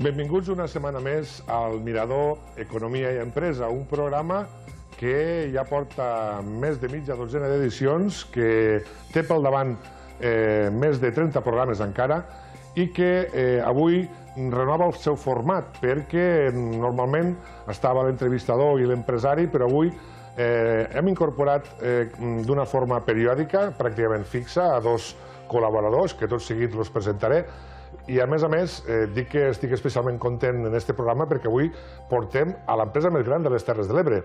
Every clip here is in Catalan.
Benvinguts una setmana més al Mirador Economia i Empresa, un programa que ja porta més de mitja dotzena d'edicions, que té pel davant eh, més de 30 programes encara i que eh, avui renova el seu format perquè normalment estava l'entrevistador i l'empresari, però avui eh, hem incorporat eh, d'una forma periòdica, pràcticament fixa, a dos col·laboradors, que tot seguit els presentaré, i a més a més eh, dic que estic especialment content en aquest programa perquè avui portem a l'empresa més gran de les Terres de l'Ebre,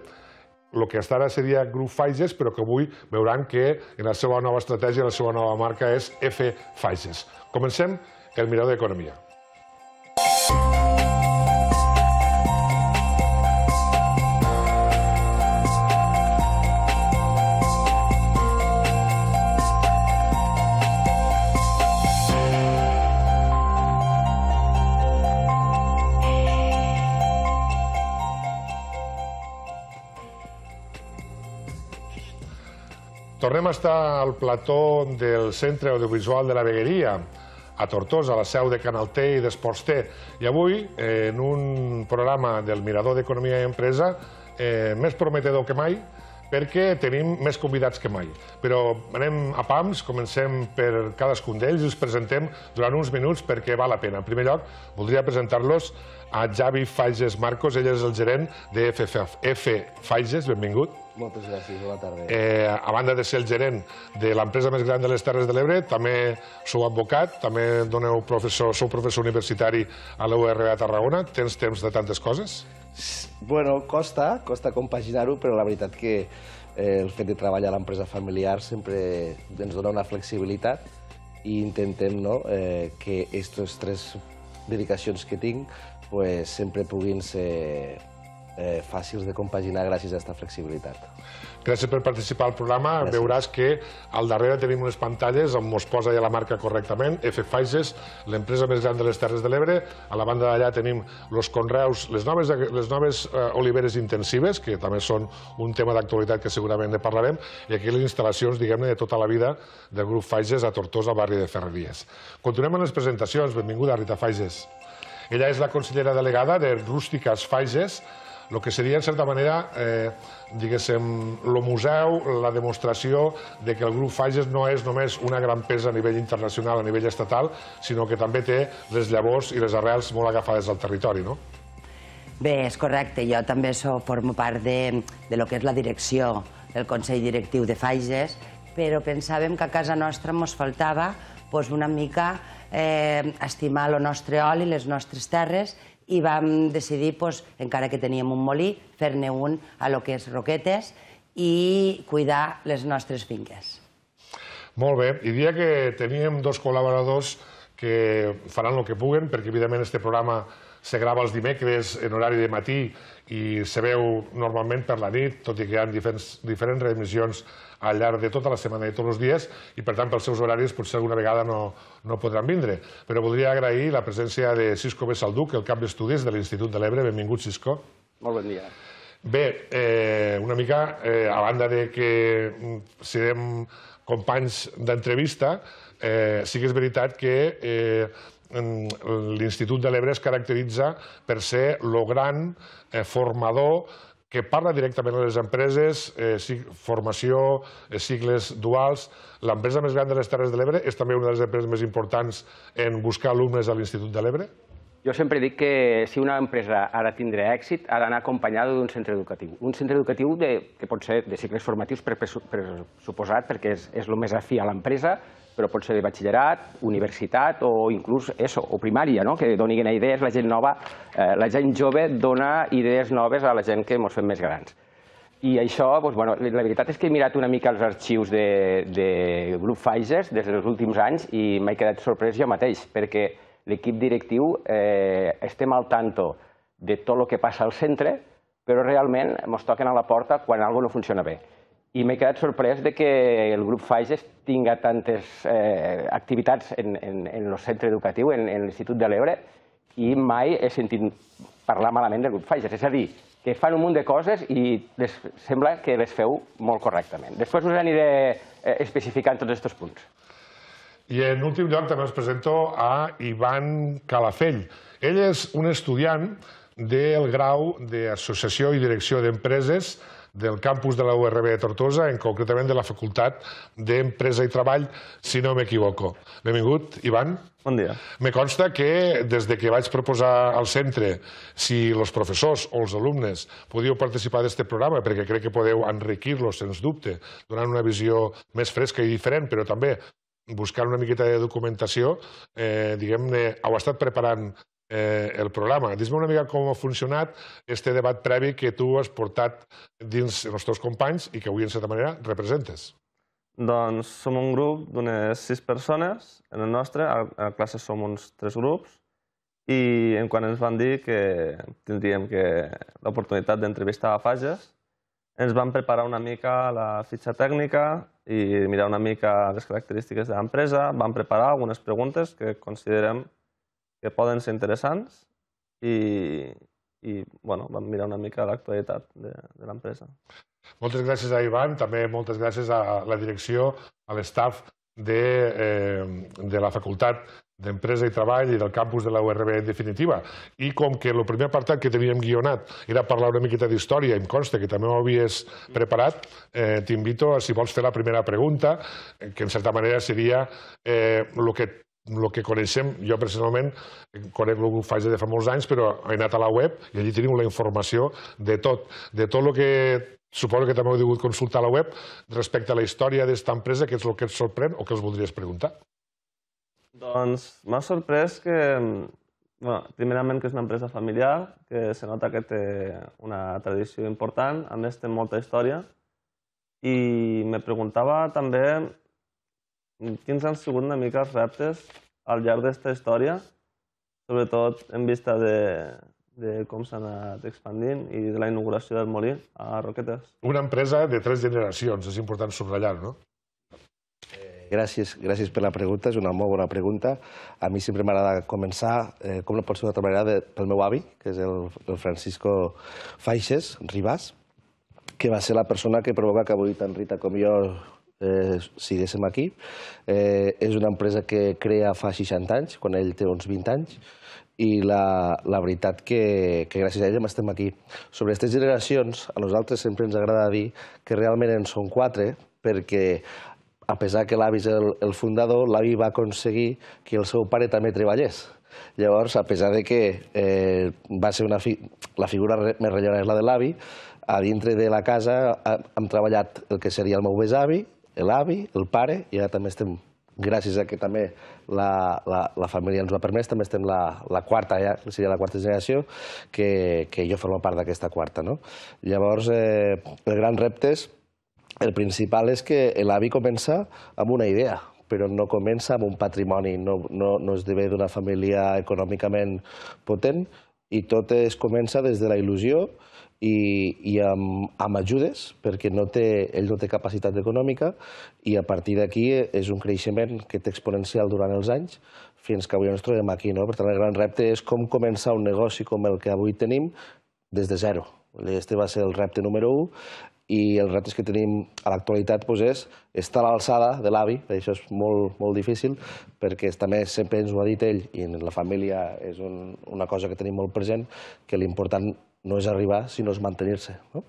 el que hasta ara seria Grup Faiges, però que avui veuran que en la seva nova estratègia, la seva nova marca és F Faiges. Comencem el Mirador d'Economia. Tornem a estar al plató del Centre Audiovisual de la Vegueria, a Tortosa, a la seu de Canal T i d'Esports T. I avui, en un programa del Mirador d'Economia i Empresa, eh, més prometedor que mai, perquè tenim més convidats que mai. Però anem a pams, comencem per cadascun d'ells i us presentem durant uns minuts perquè val la pena. En primer lloc, voldria presentar-los a Javi Faiges Marcos, ell és el gerent de F Faiges, benvingut. Moltes gràcies, bona tarda. Eh, a banda de ser el gerent de l'empresa més gran de les Terres de l'Ebre, també sou advocat, també doneu professor, sou professor universitari a l'URB a Tarragona. Tens temps de tantes coses? Bueno, costa, costa compaginar-ho, però la veritat que eh, el fet de treballar a l'empresa familiar sempre ens dona una flexibilitat i intentem no, eh, que aquestes tres dedicacions que tinc pues, sempre puguin ser eh, fàcils de compaginar gràcies a aquesta flexibilitat. Gràcies per participar al programa. Gràcies. Veuràs que al darrere tenim unes pantalles on ens posa ja la marca correctament. F Faises, l'empresa més gran de les Terres de l'Ebre. A la banda d'allà tenim els conreus, les noves, les noves eh, oliveres intensives, que també són un tema d'actualitat que segurament ne parlarem, i aquí les instal·lacions, diguem-ne, de tota la vida del grup Faiges a Tortosa, barri de Ferreries. Continuem amb les presentacions. Benvinguda, Rita Faiges. Ella és la consellera delegada de Rústiques Faiges, el que seria, en certa manera, eh, diguéssim, el museu, la demostració de que el grup Fages no és només una gran pesa a nivell internacional, a nivell estatal, sinó que també té les llavors i les arrels molt agafades al territori, no? Bé, és correcte. Jo també so, formo part de, de lo que és la direcció del Consell Directiu de Fages, però pensàvem que a casa nostra ens faltava pues, una mica eh, estimar el nostre oli, les nostres terres i vam decidir, doncs, encara que teníem un molí, fer-ne un a lo que és Roquetes i cuidar les nostres finques. Molt bé. I dia que teníem dos col·laboradors que faran el que puguen, perquè evidentment este programa se grava els dimecres en horari de matí i se veu normalment per la nit, tot i que hi ha diferents, diferents reemissions al llarg de tota la setmana i tots els dies, i per tant pels seus horaris potser alguna vegada no, no podran vindre. Però voldria agrair la presència de Cisco Bessalduc, el cap d'estudis de l'Institut de l'Ebre. Benvingut, Cisco. Molt bon dia. Bé, eh, una mica, eh, a banda de que serem companys d'entrevista, eh, sí que és veritat que eh, l'Institut de l'Ebre es caracteritza per ser el gran eh, formador que parla directament a les empreses, eh, formació, eh, cicles duals. L'empresa més gran de les Terres de l'Ebre és també una de les empreses més importants en buscar alumnes a l'Institut de l'Ebre? Jo sempre dic que si una empresa ha de tindre èxit, ha d'anar acompanyada d'un centre educatiu. Un centre educatiu de, que pot ser de cicles formatius per, per, per suposat, perquè és, és el més afí a l'empresa, però pot ser de batxillerat, universitat o inclús eso, o primària, no? que donin idees, la gent nova, eh, la gent jove dona idees noves a la gent que ens fem més grans. I això, doncs, bueno, la veritat és que he mirat una mica els arxius de, de Grup Pfizer des dels últims anys i m'he quedat sorprès jo mateix, perquè l'equip directiu eh, estem al tanto de tot el que passa al centre, però realment ens toquen a la porta quan alguna no funciona bé i m'he quedat sorprès de que el grup Fages tinga tantes eh, activitats en, en, en el centre educatiu, en, en l'Institut de l'Ebre, i mai he sentit parlar malament del grup Fages. És a dir, que fan un munt de coses i les, sembla que les feu molt correctament. Després us aniré eh, especificant tots aquests punts. I en últim lloc també us presento a Ivan Calafell. Ell és un estudiant del grau d'Associació i Direcció d'Empreses del campus de la URB de Tortosa, en concretament de la Facultat d'Empresa i Treball, si no m'equivoco. Benvingut, Ivan. Bon dia. Me consta que des de que vaig proposar al centre si els professors o els alumnes podíeu participar d'aquest programa, perquè crec que podeu enriquir-lo, sens dubte, donant una visió més fresca i diferent, però també buscant una miqueta de documentació, eh, diguem-ne, heu estat preparant eh, el programa. Dis-me una mica com ha funcionat este debat previ que tu has portat dins els teus companys i que avui, en certa manera, representes. Doncs som un grup d'unes sis persones, en el nostre, a la classe som uns tres grups, i en quan ens van dir que tindríem que l'oportunitat d'entrevistar a Fages, ens van preparar una mica la fitxa tècnica i mirar una mica les característiques de l'empresa, van preparar algunes preguntes que considerem que poden ser interessants i, i bueno, vam mirar una mica l'actualitat de, de l'empresa. Moltes gràcies a Ivan, també moltes gràcies a la direcció, a l'estaf de, eh, de la Facultat d'Empresa i Treball i del campus de la URB en definitiva. I com que el primer apartat que teníem guionat era parlar una miqueta d'història, em consta que també ho havies preparat, eh, t'invito a, si vols fer la primera pregunta, que en certa manera seria eh, el que el que coneixem, jo personalment conec el grup Pfizer de fa molts anys, però he anat a la web i allí tenim la informació de tot, de tot el que suposo que també heu degut consultar a la web respecte a la història d'esta empresa, que és el que et sorprèn o que els voldries preguntar. Doncs m'ha sorprès que, bueno, primerament que és una empresa familiar, que se nota que té una tradició important, a més té molta història, i me preguntava també quins han sigut una mica els reptes al llarg d'aquesta història, sobretot en vista de, de com s'ha anat expandint i de la inauguració del molí a Roquetes. Una empresa de tres generacions, és important subratllar, no? Gràcies, gràcies per la pregunta, és una molt bona pregunta. A mi sempre m'agrada començar, eh, com no pot ser d'altra manera, de, pel meu avi, que és el, el Francisco Faixes Ribàs, que va ser la persona que provoca que avui tant Rita com jo eh, siguéssim aquí. Eh, és una empresa que crea fa 60 anys, quan ell té uns 20 anys, i la, la veritat que, que gràcies a ell estem aquí. Sobre aquestes generacions, a nosaltres sempre ens agrada dir que realment en són quatre, perquè a pesar que l'avi és el, el fundador, l'avi va aconseguir que el seu pare també treballés. Llavors, a pesar de que eh, va ser una fi la figura més rellevant és la de l'avi, a dintre de la casa hem treballat el que seria el meu besavi, l'avi, el pare, i ara també estem, gràcies a que també la, la, la família ens ho ha permès, també estem la, la quarta, ja seria la quarta generació, que, que jo formo part d'aquesta quarta. No? Llavors, eh, el gran repte és, el principal és que l'avi comença amb una idea, però no comença amb un patrimoni, no, no, no es ve d'una família econòmicament potent, i tot es comença des de la il·lusió, i, i amb, amb ajudes, perquè no té, ell no té capacitat econòmica, i a partir d'aquí és un creixement que té exponencial durant els anys, fins que avui ens trobem aquí. No? Per tant, el gran repte és com començar un negoci com el que avui tenim des de zero. Este va ser el repte número 1 i els reptes que tenim a l'actualitat doncs, és estar a l'alçada de l'avi, això és molt, molt difícil, perquè també sempre ens ho ha dit ell, i en la família és un, una cosa que tenim molt present, que l'important no és arribar, sinó és mantenir-se. No?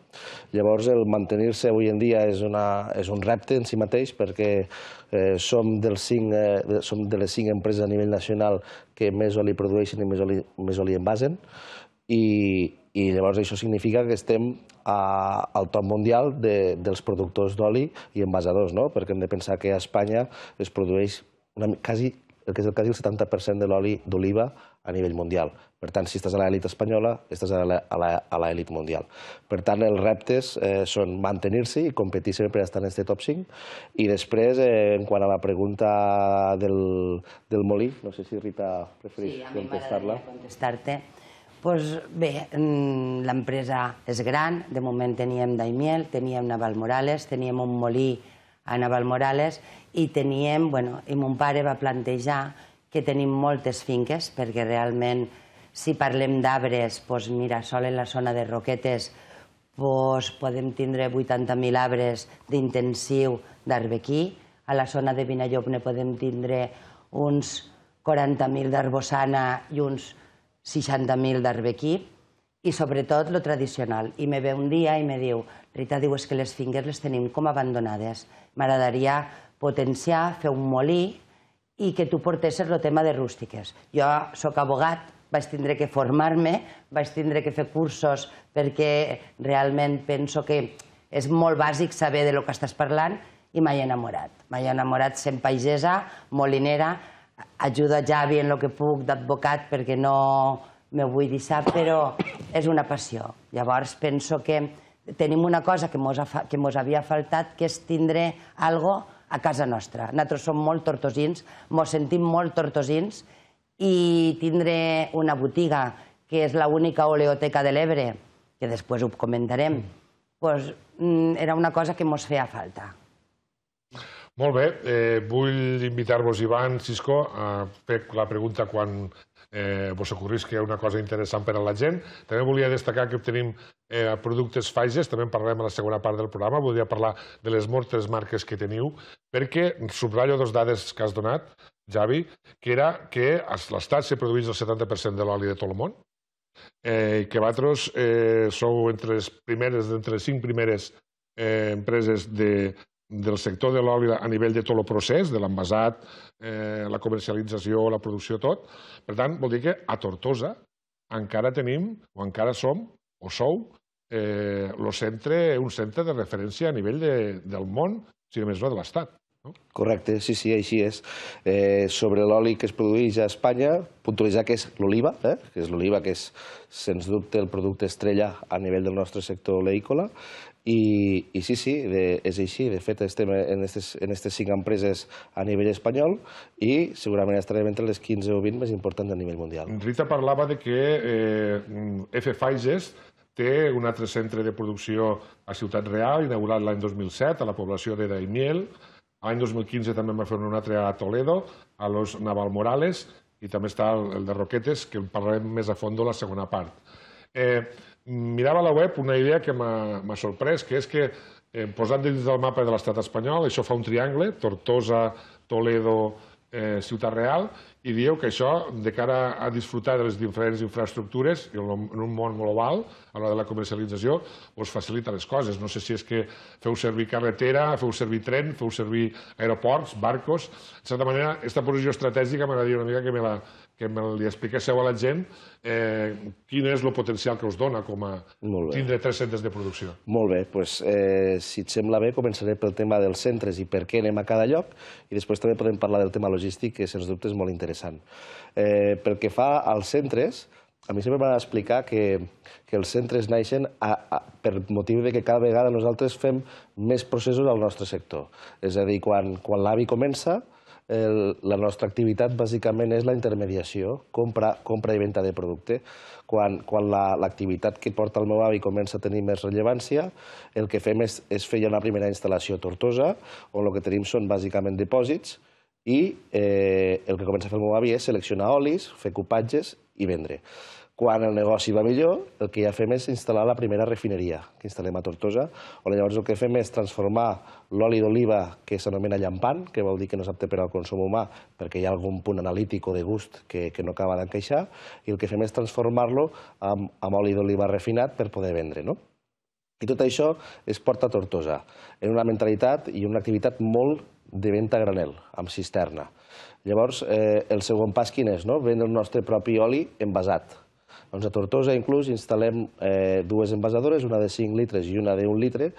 Llavors, el mantenir-se avui en dia és, una, és un repte en si mateix perquè eh, som, dels cinc, eh, som de les cinc empreses a nivell nacional que més oli produeixen i més oli, més oli envasen i, i llavors això significa que estem a, al top mundial de, dels productors d'oli i envasadors, no? perquè hem de pensar que a Espanya es produeix una, quasi, el que és el, quasi el 70% de l'oli d'oliva a nivell mundial. Per tant, si estàs a l'elit espanyola, estàs a l'elit mundial. Per tant, els reptes eh, són mantenir-se i competir sempre per estar en aquest top 5. I després, eh, en quant a la pregunta del, del molí, no sé si Rita preferís sí, contestar-la. Sí, contestar-te. Pues bé, mm, l'empresa és gran, de moment teníem Daimiel, teníem Navalmorales, teníem un molí a Navalmorales i teníem, bueno, i mon pare va plantejar que tenim moltes finques, perquè realment, si parlem d'arbres, doncs mira, sol en la zona de Roquetes doncs podem tindre 80.000 arbres d'intensiu d'arbequí, a la zona de Vinallop ne podem tindre uns 40.000 d'arbossana i uns 60.000 d'arbequí, i sobretot lo tradicional. I me ve un dia i me diu, Rita, diu, és que les fingues les tenim com abandonades. M'agradaria potenciar, fer un molí i que tu portessis el tema de rústiques. Jo sóc abogat, vaig tindre que formar-me, vaig tindre que fer cursos perquè realment penso que és molt bàsic saber de lo que estàs parlant i m'he enamorat. M'he enamorat sent paisesa, molinera, ajudo a Javi en el que puc d'advocat perquè no me vull deixar, però és una passió. Llavors penso que tenim una cosa que mos, que mos havia faltat, que és tindre algo a casa nostra. Nosaltres som molt tortosins, mos sentim molt tortosins i tindre una botiga que és l'única oleoteca de l'Ebre, que després ho comentarem, pues, mm, era una cosa que mos feia falta. Molt bé, eh, vull invitar-vos, Ivan, Cisco, a fer la pregunta quan eh, vos ha una cosa interessant per a la gent. També volia destacar que obtenim eh, productes Faiges, també en parlarem a la segona part del programa, volia parlar de les moltes marques que teniu, perquè subratllo dos dades que has donat, Javi, que era que a l'Estat se produeix el 70% de l'oli de tot el món, eh, que vosaltres eh, sou entre les primeres, entre les cinc primeres eh, empreses de, del sector de l'oli a nivell de tot el procés, de l'envasat, eh, la comercialització, la producció, tot. Per tant, vol dir que a Tortosa encara tenim, o encara som, o sou, eh, lo centre, un centre de referència a nivell de, del món, si més no de l'Estat. Correcte, sí, sí, així és. Eh, sobre l'oli que es produeix a Espanya, puntualitzar que és l'oliva, eh? que és l'oliva que és, sens dubte, el producte estrella a nivell del nostre sector oleícola, i, i sí, sí, de, és així. De fet, estem en aquestes en estes cinc empreses a nivell espanyol i segurament estarem entre les 15 o 20 més importants a nivell mundial. Rita parlava de que eh, F. Faiges té un altre centre de producció a Ciutat Real, inaugurat l'any 2007, a la població de Daimiel. L'any 2015 també va fer un altre a Toledo, a los Naval Morales, i també està el, de Roquetes, que en parlarem més a fons la segona part. Eh, mirava a la web una idea que m'ha sorprès, que és que eh, posant dins del mapa de l'estat espanyol, això fa un triangle, Tortosa, Toledo, eh, Ciutat Real, i dieu que això, de cara a disfrutar de les diferents infraestructures, en un món global, a l'hora de la comercialització, us facilita les coses. No sé si és que feu servir carretera, feu servir tren, feu servir aeroports, barcos... De certa manera, aquesta posició estratègica m'agradaria una mica que me la, que me li expliquéssiu a la gent eh, quin és el potencial que us dona com a tindre tres centres de producció. Molt bé, doncs, eh, si et sembla bé, començaré pel tema dels centres i per què anem a cada lloc, i després també podem parlar del tema logístic, que sens dubte és molt interessant. Eh, pel que fa als centres, a mi sempre m'ha d'explicar que, que els centres naixen a, a, per motiu de que cada vegada nosaltres fem més processos al nostre sector. És a dir, quan, quan l'avi comença, el, la nostra activitat bàsicament és la intermediació, compra, compra i venda de producte. Quan, quan l'activitat la, que porta el meu avi comença a tenir més rellevància, el que fem és, és fer una primera instal·lació tortosa, on el que tenim són bàsicament dipòsits, i eh, el que comença a fer el meu avi és seleccionar olis, fer copatges i vendre. Quan el negoci va millor, el que ja fem és instal·lar la primera refineria, que instal·lem a Tortosa, on llavors el que fem és transformar l'oli d'oliva, que s'anomena llampant, que vol dir que no és apte per al consum humà, perquè hi ha algun punt analític o de gust que, que no acaba d'encaixar, i el que fem és transformar-lo amb, amb oli d'oliva refinat per poder vendre. No? I tot això es porta a Tortosa, en una mentalitat i una activitat molt de venda granel, amb cisterna. Llavors, eh, el segon pas quin és? No? Vendre el nostre propi oli envasat, doncs a Tortosa inclús instal·lem eh, dues envasadores, una de 5 litres i una 1 litre,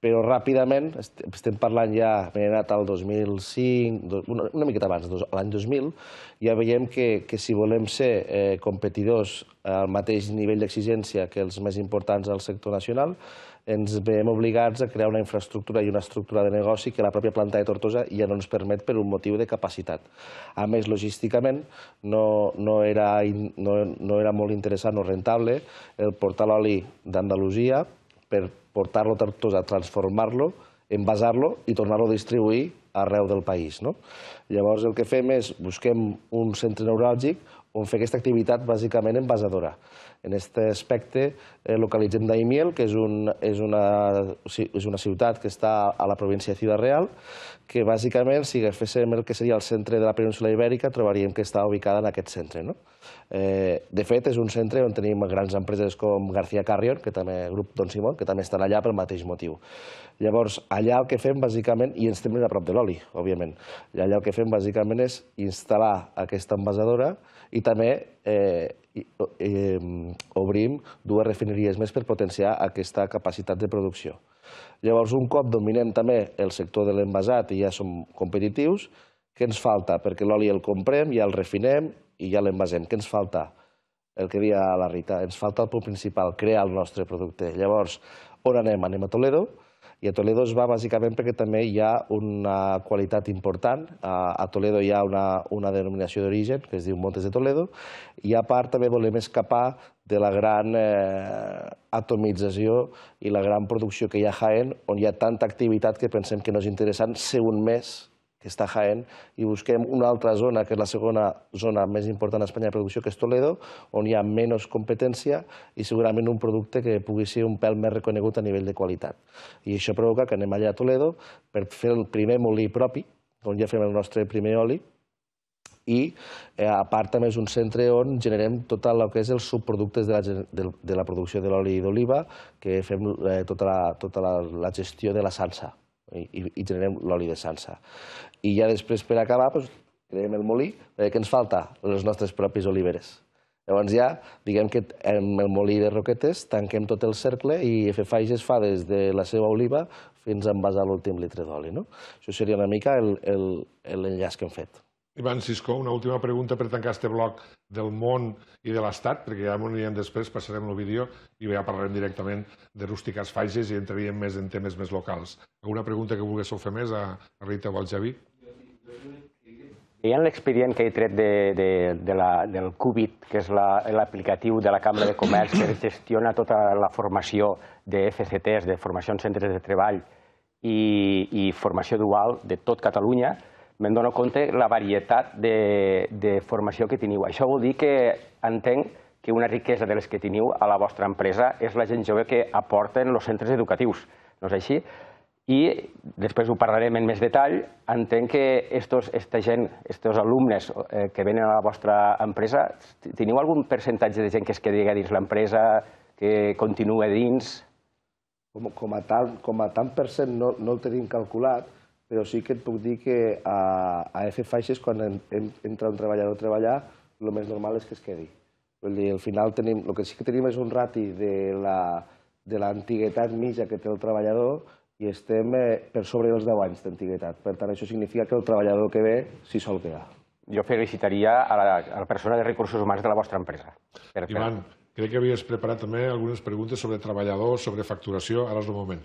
però ràpidament, estem parlant ja, m'he anat al 2005, una, una miqueta abans, l'any 2000, ja veiem que, que si volem ser eh, competidors al mateix nivell d'exigència que els més importants del sector nacional, ens veiem obligats a crear una infraestructura i una estructura de negoci que la pròpia planta de Tortosa ja no ens permet per un motiu de capacitat. A més, logísticament no, no, era, no, no era molt interessant o rentable el portar l'oli d'Andalusia per portar-lo a Tortosa, transformar-lo, envasar-lo i tornar-lo a distribuir arreu del país. No? Llavors el que fem és busquem un centre neuràlgic on fer aquesta activitat bàsicament envasadora. En aquest aspecte eh, localitzem Daimiel, que és, un, és, una, és una ciutat que està a la província de Ciudad Real, que bàsicament, si agaféssim el que seria el centre de la península Ibèrica, trobaríem que està ubicada en aquest centre. No? Eh, de fet, és un centre on tenim grans empreses com García Carrion, que també, grup Don Simón, que també estan allà pel mateix motiu. Llavors, allà el que fem bàsicament, i ens tenim a prop de l'oli, òbviament, allà el que fem bàsicament és instal·lar aquesta envasadora i també eh, eh, obrim dues refineries més per potenciar aquesta capacitat de producció. Llavors, un cop dominem també el sector de l'envasat i ja som competitius, què ens falta? Perquè l'oli el comprem, ja el refinem i ja l'envasem. Què ens falta? El que deia la Rita, ens falta el punt principal, crear el nostre producte. Llavors, on anem? Anem a Toledo, i a Toledo es va bàsicament perquè també hi ha una qualitat important. A Toledo hi ha una, una denominació d'origen que es diu Montes de Toledo i a part també volem escapar de la gran eh, atomització i la gran producció que hi ha a Jaén, on hi ha tanta activitat que pensem que no és interessant ser un més que està a Jaén, i busquem una altra zona, que és la segona zona més important d'Espanya de producció, que és Toledo, on hi ha menys competència i segurament un producte que pugui ser un pèl més reconegut a nivell de qualitat. I això provoca que anem allà a Toledo per fer el primer molí propi, on ja fem el nostre primer oli, i eh, a part també és un centre on generem tot el que és els subproductes de la, de, la producció de l'oli d'oliva, que fem eh, tota, la, tota la, la gestió de la sansa i, i generem l'oli de sansa. I ja després, per acabar, doncs, creem el molí, eh, què ens falta? Les nostres pròpies oliveres. Llavors ja, diguem que en el molí de Roquetes tanquem tot el cercle i Faixes fa des de la seva oliva fins a envasar l'últim litre d'oli. No? Això seria una mica l'enllaç que hem fet. Ivan Siscó, una última pregunta per tancar este bloc del món i de l'Estat, perquè ja m'ho anirem després, passarem el vídeo i ja parlarem directament de rústiques faixes i entraríem més en temes més locals. Alguna pregunta que volguéssiu fer més a Rita o al Javi? Ha l'expedient que he tret de, de, de la, del CUBIT, que és l'aplicatiu la, de la Cambra de Comerç que gestiona tota la formació de FCTs, de formació en centres de treball i, i formació dual de tot Catalunya, me'n dono compte la varietat de, de formació que teniu. Això vol dir que entenc que una riquesa de les que teniu a la vostra empresa és la gent jove que aporten els centres educatius. No és així? I després ho parlarem en més detall. Entenc que estos, esta gent, estos alumnes eh, que venen a la vostra empresa, teniu algun percentatge de gent que es quedi a dins l'empresa, que continua dins? Com, com, a tal, com a tant per cent no, no el tenim calculat, però sí que et puc dir que a, a F Faixes, quan en, en, entra un treballador a treballar, el més normal és que es quedi. Vull dir, al final tenim, el que sí que tenim és un rati de la de mitja que té el treballador i estem eh, per sobre dels 10 anys d'antiguitat. Per tant, això significa que el treballador que ve s'hi sol quedar. Jo felicitaria a la, a la persona de recursos humans de la vostra empresa. Per Ivan, crec que havies preparat també algunes preguntes sobre treballadors, sobre facturació. Ara és el moment.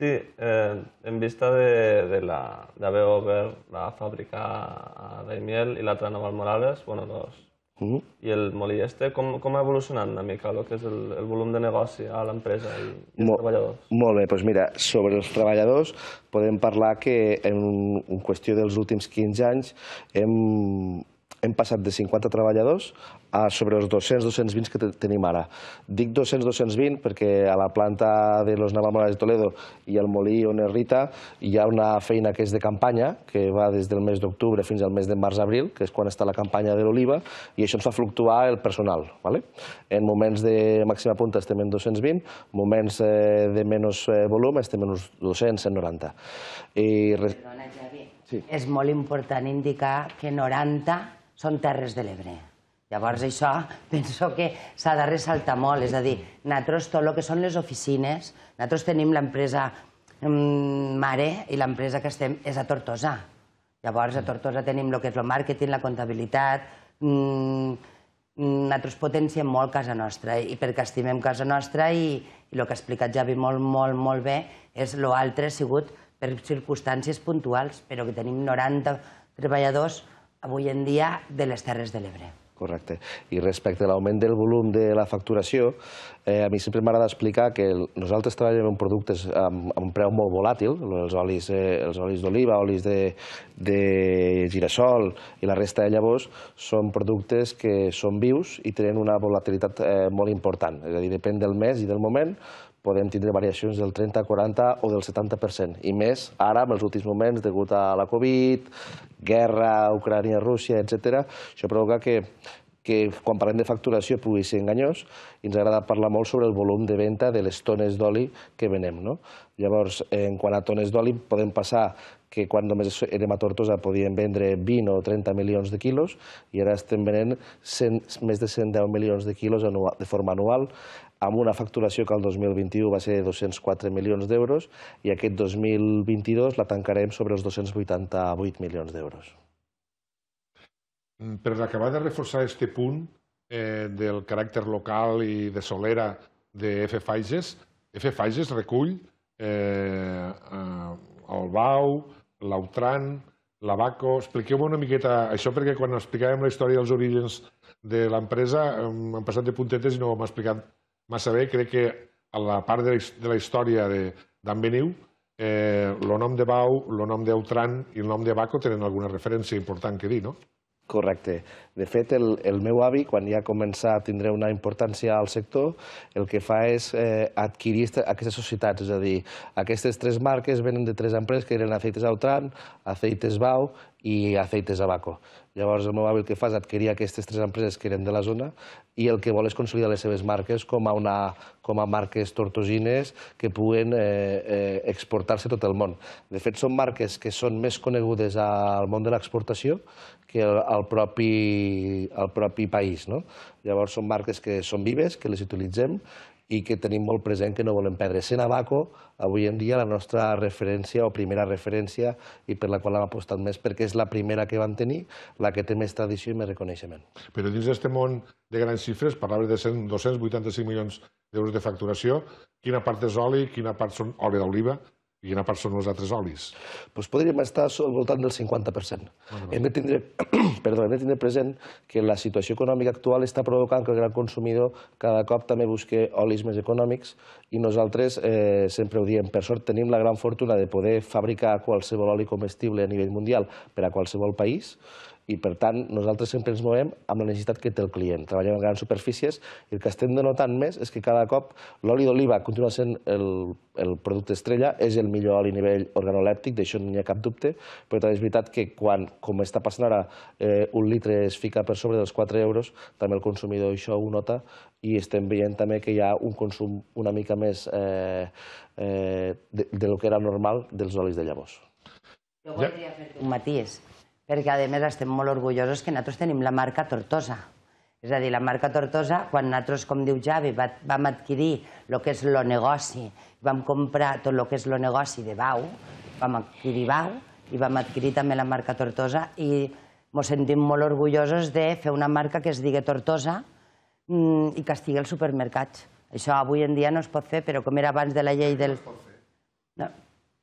Sí, eh, en vista d'haver obert la fàbrica a Daimiel i l'altra a Naval Morales, bueno, dos, uh -huh. i el molí este, com, com ha evolucionat una mica el que és el, el volum de negoci a l'empresa i, i els Mo treballadors? Molt bé, doncs mira, sobre els treballadors podem parlar que en, en qüestió dels últims 15 anys hem, hem passat de 50 treballadors a sobre els 200-220 que tenim ara. Dic 200-220 perquè a la planta de los Navalmoras de Toledo i al molí on es Rita hi ha una feina que és de campanya, que va des del mes d'octubre fins al mes de març-abril, que és quan està la campanya de l'oliva, i això ens fa fluctuar el personal. ¿vale? En moments de màxima punta estem en 220, moments eh, de menys eh, volum estem en uns 200, 190. I... Perdona, Javi. Sí. És molt important indicar que 90 són Terres de l'Ebre. Llavors això penso que s'ha de ressaltar molt, és a dir, nosaltres tot el que són les oficines, nosaltres tenim l'empresa mm, mare i l'empresa que estem és a Tortosa. Llavors a Tortosa tenim el que és el màrqueting, la comptabilitat, mm, nosaltres potenciem molt casa nostra i perquè estimem casa nostra i, i el que ha explicat Javi molt, molt, molt bé és l'altre ha sigut per circumstàncies puntuals, però que tenim 90 treballadors avui en dia de les Terres de l'Ebre. Correcte. I respecte a l'augment del volum de la facturació, eh, a mi sempre m'agrada explicar que nosaltres treballem en productes amb, amb un preu molt volàtil, els olis, eh, els olis d'oliva, olis de, de girassol i la resta de llavors són productes que són vius i tenen una volatilitat eh, molt important. És a dir, depèn del mes i del moment, podem tindre variacions del 30, 40 o del 70%. I més ara, en els últims moments, degut a la Covid, guerra, Ucrània, Rússia, etc. Això provoca que que quan parlem de facturació pugui ser enganyós i ens agrada parlar molt sobre el volum de venda de les tones d'oli que venem. No? Llavors, en quant a tones d'oli, podem passar que quan només érem a Tortosa podíem vendre 20 o 30 milions de quilos i ara estem venent 100, més de 110 milions de quilos anual, de forma anual amb una facturació que el 2021 va ser de 204 milions d'euros i aquest 2022 la tancarem sobre els 288 milions d'euros. Mm, per acabar de reforçar aquest punt eh, del caràcter local i de solera de F. Faiges, F. Faiges recull eh, eh, el Bau, l'Autran, l'Abaco... Expliqueu-me una miqueta això, perquè quan explicàvem la història dels orígens de l'empresa hem passat de puntetes i no ho hem explicat massa bé. Crec que a la part de la història d'en Beniu, eh, el nom de Bau, el nom d'Eutran i el nom de Baco tenen alguna referència important que dir, no? Correcte. De fet, el, el meu avi, quan ja comença a tindre una importància al sector, el que fa és eh, adquirir aquestes societats, és a dir, aquestes tres marques venen de tres empreses que eren Aceites Autran, Aceites Bau i Aceites Abaco. Llavors el meu avi el que fa és adquirir aquestes tres empreses que eren de la zona i el que vol és consolidar les seves marques com a, una, com a marques tortosines que puguen eh, eh, exportar-se tot el món. De fet, són marques que són més conegudes al món de l'exportació que al propi, al propi país. No? Llavors són marques que són vives, que les utilitzem i que tenim molt present que no volem perdre. Sent Abaco, avui en dia, la nostra referència o primera referència i per la qual hem apostat més perquè és la primera que van tenir, la que té més tradició i més reconeixement. Però dins d'aquest món de grans xifres, parlaves de 100, 285 milions d'euros de facturació, quina part és oli, quina part són oli d'oliva, i quina part són els altres olis? Doncs podríem estar al voltant del 50%. Bueno, hem, de tindre, perdó, hem de tindre present que la situació econòmica actual està provocant que el gran consumidor cada cop també busque olis més econòmics i nosaltres eh, sempre ho diem, per sort tenim la gran fortuna de poder fabricar qualsevol oli comestible a nivell mundial per a qualsevol país i per tant nosaltres sempre ens movem amb la necessitat que té el client. Treballem en grans superfícies i el que estem denotant més és que cada cop l'oli d'oliva continua sent el, el producte estrella, és el millor oli a nivell organolèptic, d'això no hi ha cap dubte, però també és veritat que quan, com està passant ara, eh, un litre es fica per sobre dels 4 euros, també el consumidor això ho nota i estem veient també que hi ha un consum una mica més eh, eh, de, de lo que era normal dels olis de llavors. Jo voldria fer un matís perquè a més estem molt orgullosos que nosaltres tenim la marca Tortosa. És a dir, la marca Tortosa, quan nosaltres, com diu Javi, vam adquirir el que és el negoci, vam comprar tot el que és el negoci de Bau, vam adquirir Bau i vam adquirir també la marca Tortosa i ens sentim molt orgullosos de fer una marca que es digui Tortosa mm, i que estigui als supermercats. Això avui en dia no es pot fer, però com era abans de la llei del... No,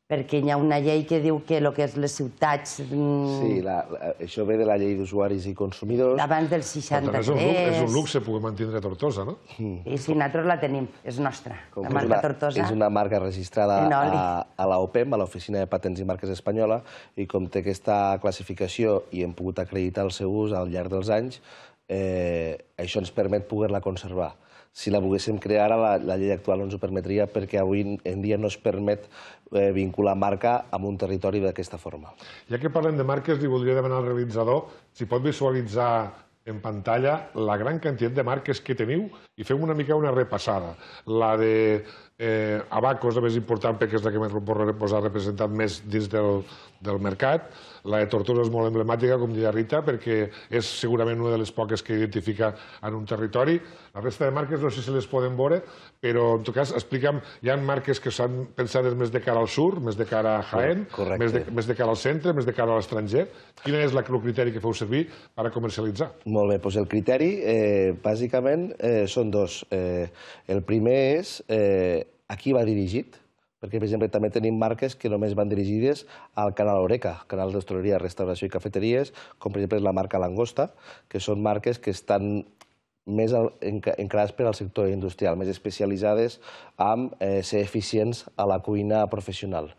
perquè hi ha una llei que diu que el que és les ciutats... Mm, sí, la, la, això ve de la llei d'usuaris i consumidors. Abans del 63... és un, luxe, és un luxe poder mantenir Tortosa, no? Mm. Sí, sí, nosaltres la tenim, és nostra, Com la marca una, Tortosa. És una marca registrada a, a l'OPEM, a l'Oficina de Patents i Marques Espanyola, i com té aquesta classificació i hem pogut acreditar el seu ús al llarg dels anys, eh, això ens permet poder-la conservar si la volguéssim crear ara, la, la llei actual no ens ho permetria perquè avui en dia no es permet eh, vincular marca amb un territori d'aquesta forma. Ja que parlem de marques, li voldria demanar al realitzador si pot visualitzar en pantalla la gran quantitat de marques que teniu i fem una mica una repassada. La de eh, Abaco és la més important perquè és la que més ha representat més dins del, del mercat. La de Tortosa és molt emblemàtica, com deia Rita, perquè és segurament una de les poques que identifica en un territori. La resta de marques no sé si les podem veure, però en tot cas explica'm, hi ha marques que s'han pensades més de cara al sur, més de cara a Jaén, més de, més de cara al centre, més de cara a l'estranger. Quin és el criteri que feu servir per a comercialitzar? Molt bé, doncs el criteri eh, bàsicament eh, són dos. Eh, el primer és eh, a qui va dirigit, perquè, per exemple, també tenim marques que només van dirigides al canal Oreca, canal d'hostaleria, restauració i cafeteries, com per exemple la marca Langosta, que són marques que estan més encarades per al sector industrial, més especialitzades en eh, ser eficients a la cuina professional.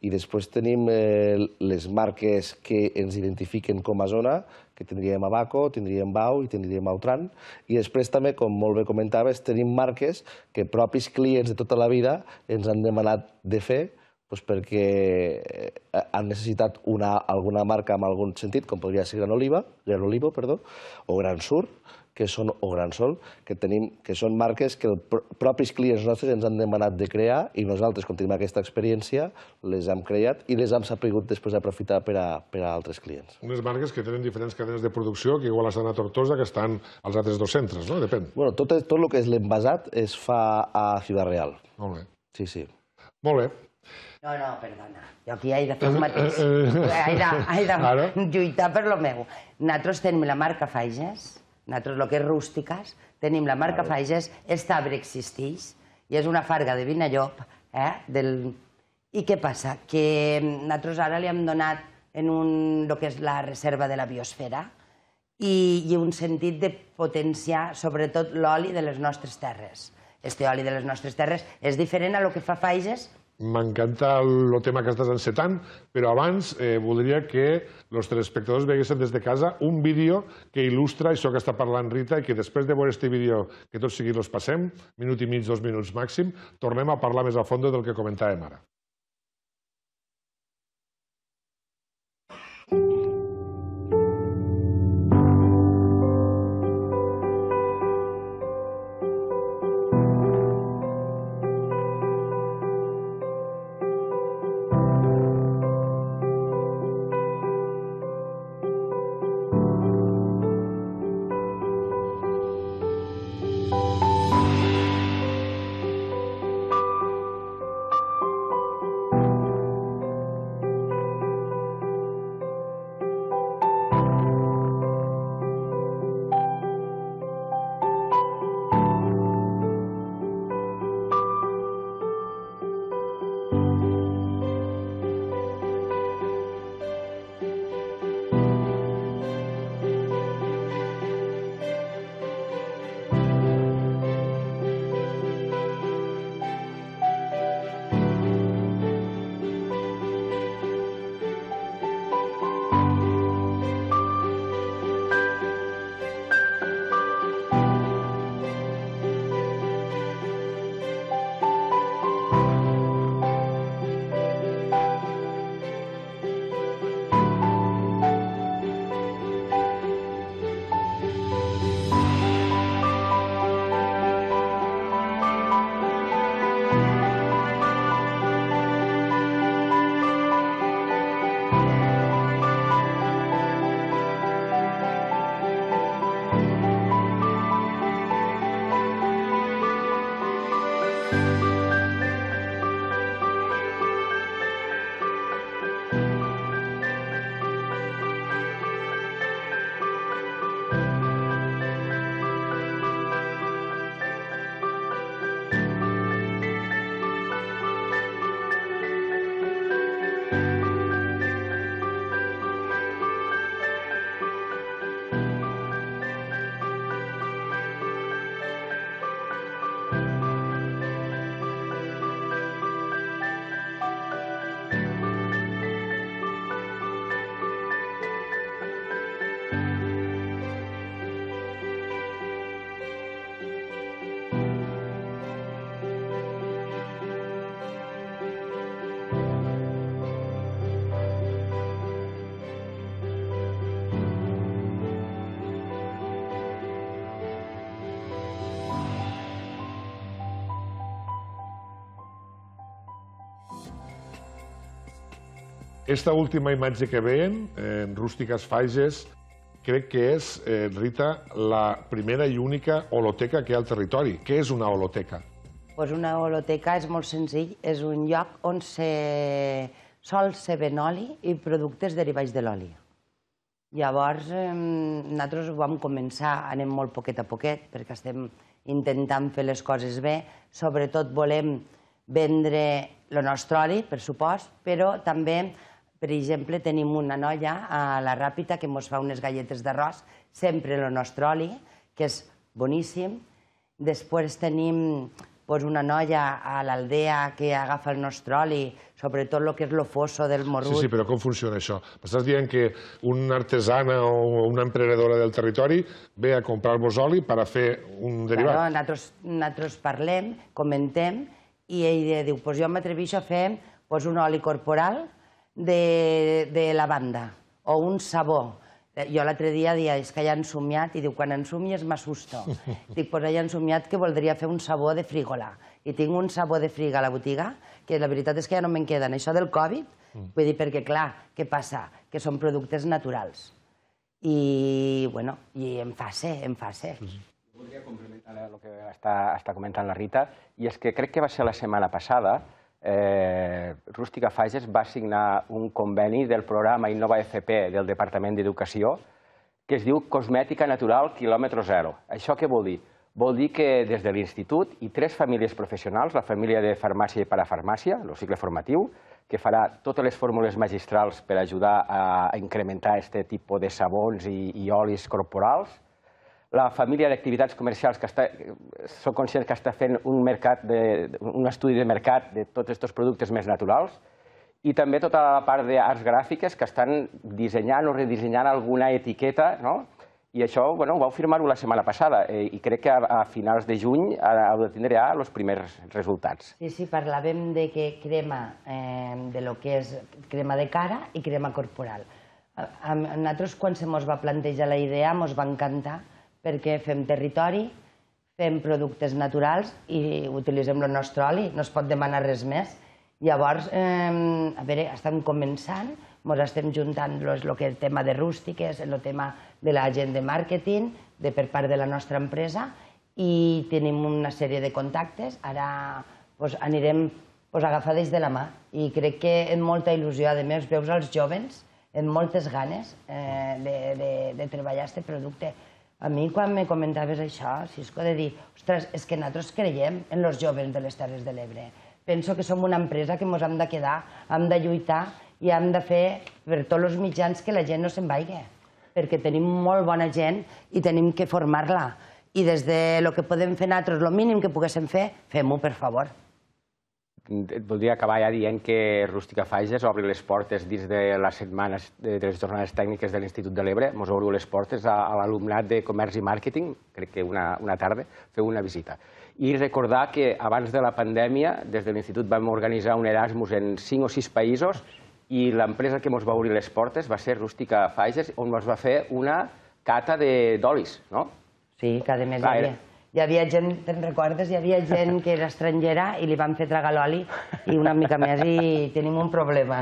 I després tenim eh, les marques que ens identifiquen com a zona, que tindríem Abaco, tindríem Bau i tindríem Autran. I després també, com molt bé comentaves, tenim marques que propis clients de tota la vida ens han demanat de fer doncs perquè eh, han necessitat una, alguna marca en algun sentit, com podria ser Gran Oliva, Gran Olivo, perdó, o Gran Sur, que són o Gran Sol, que, tenim, que són marques que els propis clients nostres ens han demanat de crear i nosaltres, com tenim aquesta experiència, les hem creat i les hem sapigut després aprofitar per a, per a altres clients. Unes marques que tenen diferents cadenes de producció, que igual estan a Tortosa, que estan als altres dos centres, no? Depèn. Bueno, tot, tot el que és l'envasat es fa a Ciudad Real. Molt bé. Sí, sí. Molt bé. No, no, perdona. Jo aquí he de fer el mateix. He de, he de lluitar per lo meu. Nosaltres tenim la marca Faiges, nosaltres, el que és rústiques, tenim la marca vale. Faiges, està existeix, i és una farga de Vinallop, eh? Del... I què passa? Que nosaltres ara li hem donat en un, el que és la reserva de la biosfera i, i un sentit de potenciar sobretot l'oli de les nostres terres. Este oli de les nostres terres és diferent a lo que fa Faiges M'encanta el tema que estàs encetant, però abans eh, voldria que els telespectadors veguessin des de casa un vídeo que il·lustra això que està parlant Rita i que després de veure aquest vídeo, que tots seguits els passem, minut i mig, dos minuts màxim, tornem a parlar més a fons del que comentàvem ara. Esta última imatge que veien, en Rústiques Faiges, crec que és, eh, Rita, la primera i única holoteca que hi ha al territori. Què és una holoteca? Pues una holoteca és molt senzill, és un lloc on se sol ser ben oli i productes derivats de l'oli. Llavors, eh, nosaltres ho vam començar, anem molt poquet a poquet, perquè estem intentant fer les coses bé. Sobretot volem vendre el nostre oli, per supost, però també, per exemple, tenim una noia a la Ràpita que ens fa unes galletes d'arròs, sempre el nostre oli, que és boníssim. Després tenim pues, una noia a l'aldea que agafa el nostre oli, sobretot el que és el fosso del morrut. Sí, sí, però com funciona això? M'estàs dient que una artesana o una emprenedora del territori ve a comprar-vos oli per a fer un derivat? Claro, nosaltres, nosaltres parlem, comentem, i ell diu, pues jo m'atreveixo a fer pues, un oli corporal de, de lavanda o un sabó Eh, jo l'altre dia dia, és que ja han somiat, i diu, quan ensumies m'assusto. Dic, pues ja han somiat que voldria fer un sabó de frígola. I tinc un sabó de friga a la botiga, que la veritat és que ja no me'n queden. Això del Covid, mm. vull dir, perquè clar, què passa? Que són productes naturals. I, bueno, i em fa ser, em fa ser. Voldria complementar el que està, està comentant la Rita, i és que crec que va ser la setmana passada, eh, Rústica Fages va signar un conveni del programa Innova FP del Departament d'Educació que es diu Cosmètica Natural Kilòmetre Zero. Això què vol dir? Vol dir que des de l'Institut i tres famílies professionals, la família de farmàcia i parafarmàcia, el cicle formatiu, que farà totes les fórmules magistrals per ajudar a incrementar aquest tipus de sabons i, i olis corporals, la família d'activitats comercials que està, són conscients que està fent un, mercat de, un estudi de mercat de tots aquests productes més naturals i també tota la part d'arts gràfiques que estan dissenyant o redissenyant alguna etiqueta, no? I això bueno, ho vau firmar-ho la setmana passada eh, i crec que a, a finals de juny heu de tindre ja els primers resultats. Sí, sí, parlàvem de que crema, eh, de lo que és crema de cara i crema corporal. A, a nosaltres, quan se mos va plantejar la idea, mos va encantar perquè fem territori, fem productes naturals i utilitzem el nostre oli, no es pot demanar res més. Llavors, eh, a veure, estem començant, ens estem juntant el que és el tema de rústiques, el tema de l'agent de màrqueting de per part de la nostra empresa i tenim una sèrie de contactes. Ara pues, anirem pues, agafades de la mà i crec que amb molta il·lusió, a més, veus els jovens amb moltes ganes eh, de, de, de treballar aquest producte. A mi, quan me comentaves això, Cisco, de dir, ostres, és que nosaltres creiem en els joves de les Terres de l'Ebre. Penso que som una empresa que ens hem de quedar, hem de lluitar i hem de fer per tots els mitjans que la gent no se'n vagi. Perquè tenim molt bona gent i tenim que formar-la. I des de lo que podem fer nosaltres, el mínim que poguéssim fer, fem-ho, per favor voldria acabar ja dient que Rústica Fages obri les portes dins de les setmanes de, les jornades tècniques de l'Institut de l'Ebre. Ens obro les portes a, a l'alumnat de Comerç i Màrqueting, crec que una, una tarda, feu una visita. I recordar que abans de la pandèmia, des de l'Institut vam organitzar un Erasmus en cinc o sis països i l'empresa que ens va obrir les portes va ser Rústica Fages, on ens va fer una cata d'olis, no? Sí, que a més hi havia hi havia gent, te'n recordes? Hi havia gent que era estrangera i li van fer tragar l'oli i una mica més i tenim un problema.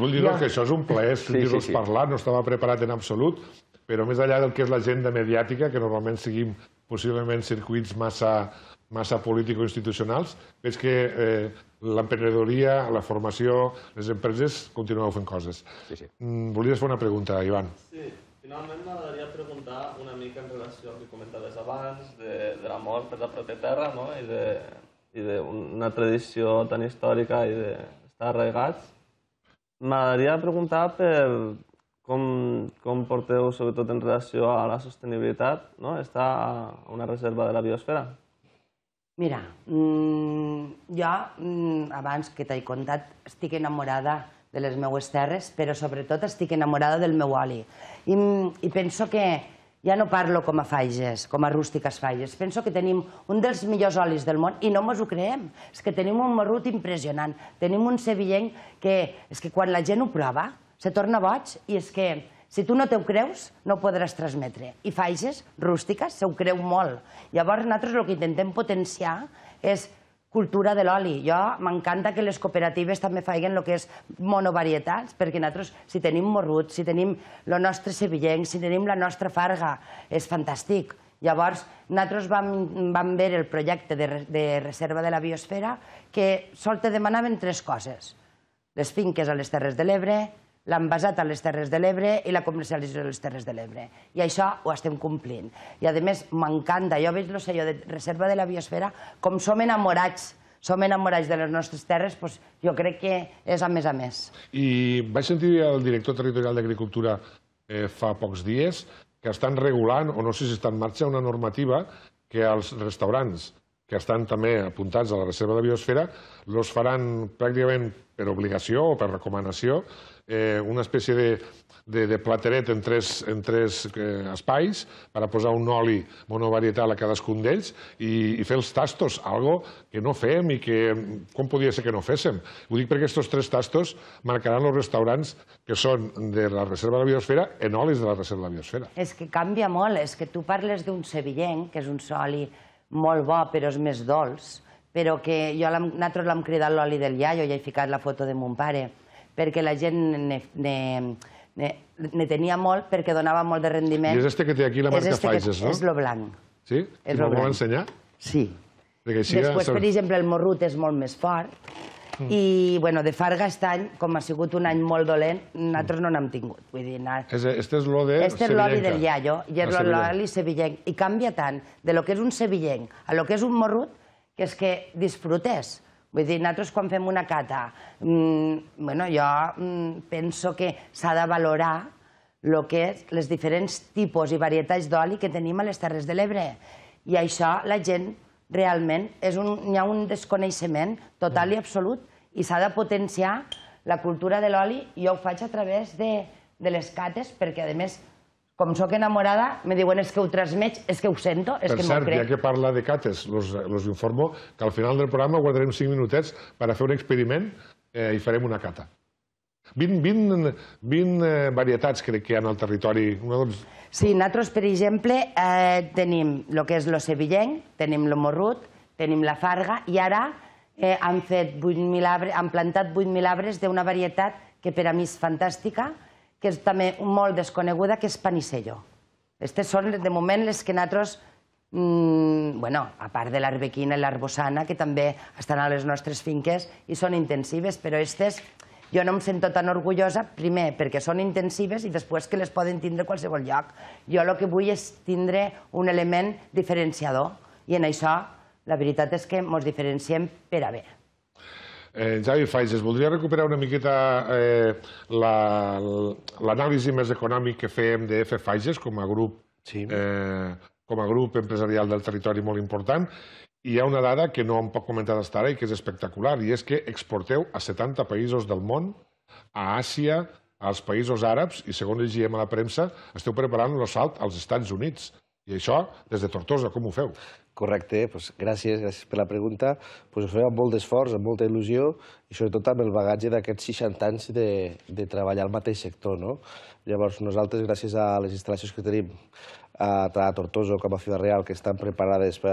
Vull dir jo... que això és un plaer sentir-los sí, sí, sí. parlar, no estava preparat en absolut, però més enllà del que és l'agenda mediàtica, que normalment seguim possiblement circuits massa, massa político-institucionals, veig que eh, l'emprenedoria, la formació, les empreses, continueu fent coses. Sí, sí. Mm, volies fer una pregunta, Ivan? Sí. Finalment m'agradaria preguntar una mica en relació al que comentaves abans, de, de l'amor per la pròpia terra no? i de i d'una tradició tan històrica i d'estar arraigats. M'agradaria preguntar per com, com porteu, sobretot en relació a la sostenibilitat, no? estar a una reserva de la biosfera. Mira, mmm, jo, mmm, abans que t'he contat, estic enamorada de les meues terres, però sobretot estic enamorada del meu oli. I, i penso que ja no parlo com a faiges, com a rústiques faiges. Penso que tenim un dels millors olis del món i no ens ho creiem. És que tenim un morrut impressionant. Tenim un sevillenc que, és que quan la gent ho prova, se torna boig i és que si tu no t'ho creus, no ho podràs transmetre. I faiges, rústiques, se ho creu molt. Llavors, nosaltres el que intentem potenciar és cultura de l'oli. Jo m'encanta que les cooperatives també facin el que és monovarietats, perquè nosaltres, si tenim morrut, si tenim el nostre sevillenc, si tenim la nostra farga, és fantàstic. Llavors, nosaltres vam, vam veure el projecte de, de reserva de la biosfera que sol te demanaven tres coses. Les finques a les Terres de l'Ebre, l'envasat a les Terres de l'Ebre i la comercialització a les Terres de l'Ebre. I això ho estem complint. I a més m'encanta, jo veig el selló de reserva de la biosfera com som enamorats som enamorats de les nostres terres, doncs jo crec que és a més a més. I vaig sentir el director territorial d'Agricultura eh, fa pocs dies que estan regulant, o no sé si està en marxa, una normativa que els restaurants que estan també apuntats a la Reserva de Biosfera, los faran pràcticament per obligació o per recomanació, eh, una espècie de, de, de plateret en tres, en tres eh, espais per a posar un oli monovarietal a cadascun d'ells i, i fer els tastos, algo que no fem i que com podia ser que no féssim. Ho dic perquè aquests tres tastos marcaran els restaurants que són de la Reserva de la Biosfera en olis de la Reserva de la Biosfera. És que canvia molt, és que tu parles d'un sevillenc, que és un oli molt bo, però és més dolç, però que jo, nosaltres l'hem cridat l'oli del iaio, ja he ficat la foto de mon pare, perquè la gent ne, ne, ne, ne tenia molt perquè donava molt de rendiment. I és este que té aquí la marca este Faises, no? És lo blanc. Sí? És I me'l vol ensenyar? Sí. Així Després, per exemple, el morrut és molt més fort, Mm. I, bueno, de Farga aquest any, com ha sigut un any molt dolent, nosaltres no n'hem tingut. Vull dir, anar... Este és l'oli este és l'oli del iaio, i és l'oli sevillenc. I canvia tant de lo que és un sevillenc a lo que és un morrut, que és que disfrutes. Vull dir, nosaltres quan fem una cata, mmm, bueno, jo mmm, penso que s'ha de valorar el que és les diferents tipus i varietats d'oli que tenim a les Terres de l'Ebre. I això la gent realment és un, hi ha un desconeixement total i absolut i s'ha de potenciar la cultura de l'oli. Jo ho faig a través de, de les cates perquè, a més, com sóc enamorada, me diuen és que ho transmets, és que ho sento, és per que m'ho crec. Per cert, ja que parla de cates, los, los informo que al final del programa guardarem 5 minutets per a fer un experiment eh, i farem una cata. 20, 20, 20 eh, varietats crec que hi ha al territori. Una, doncs, Sí, nosaltres, per exemple, eh, tenim el que és lo sevillenc, tenim lo morrut, tenim la farga, i ara eh, han, fet 8.000 arbres, han plantat 8.000 arbres d'una varietat que per a mi és fantàstica, que és també molt desconeguda, que és panicello. Aquestes són, de moment, les que nosaltres Mm, bueno, a part de l'arbequina i l'arbosana, que també estan a les nostres finques i són intensives, però aquestes jo no em sento tan orgullosa, primer, perquè són intensives i després que les poden tindre a qualsevol lloc. Jo el que vull és tindre un element diferenciador i en això la veritat és que ens diferenciem per a bé. Eh, Javi Faises, voldria recuperar una miqueta eh, l'anàlisi la, més econòmic que fem de F Faises com a grup sí. eh, com a grup empresarial del territori molt important hi ha una dada que no em pot comentar d'estar ara i que és espectacular, i és que exporteu a 70 països del món, a Àsia, als països àrabs, i segons llegíem a la premsa, esteu preparant el salt als Estats Units. I això des de Tortosa, com ho feu? Correcte, pues, gràcies, gràcies per la pregunta. Pues ho fem amb molt d'esforç, amb molta il·lusió i sobretot amb el bagatge d'aquests 60 anys de, de treballar al mateix sector. No? Llavors, nosaltres, gràcies a les instal·lacions que tenim a, a Tortosa com a Ciutat Real, que estan preparades per,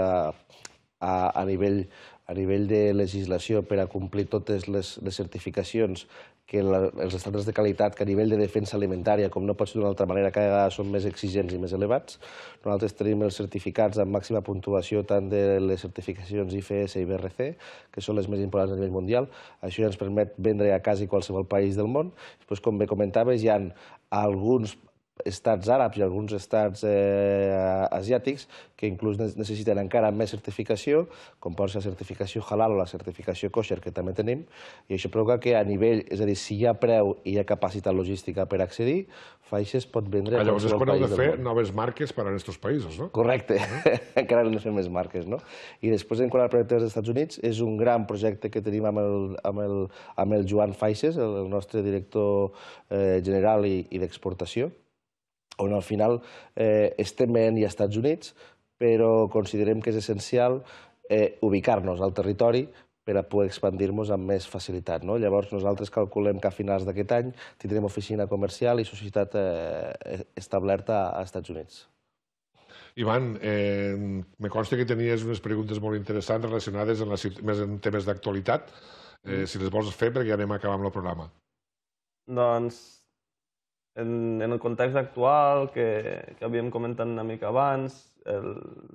a, a, nivell, a nivell de legislació per a complir totes les, les certificacions que la, els estàndards de qualitat que a nivell de defensa alimentària, com no pot ser d'una altra manera, cada vegada són més exigents i més elevats. Nosaltres tenim els certificats amb màxima puntuació tant de les certificacions IFS i BRC, que són les més importants a nivell mundial. Això ja ens permet vendre a quasi qualsevol país del món. Després, com bé comentaves, hi ha alguns estats àrabs i alguns estats eh, asiàtics que inclús necessiten encara més certificació, com pot ser la certificació halal o la certificació kosher, que també tenim, i això provoca que a nivell, és a dir, si hi ha preu i hi ha capacitat logística per accedir, Faixes pot vendre... Ah, llavors és quan heu de fer noves marques per a aquests països, no? Correcte, encara hem de fer més marques, no? I després, en quant al projecte dels Estats Units, és un gran projecte que tenim amb el, amb el, amb el Joan Faixes, el nostre director eh, general i, i d'exportació, on al final eh, estem venent i als Estats Units, però considerem que és essencial eh, ubicar-nos al territori per a poder expandir-nos amb més facilitat. No? Llavors, nosaltres calculem que a finals d'aquest any tindrem oficina comercial i societat eh, establerta als Estats Units. Ivan, eh, me consta que tenies unes preguntes molt interessants relacionades amb la, més en temes d'actualitat. Eh, si les vols fer, perquè ja anem a acabar amb el programa. Doncs en, en el context actual que, que havíem comentat una mica abans, el,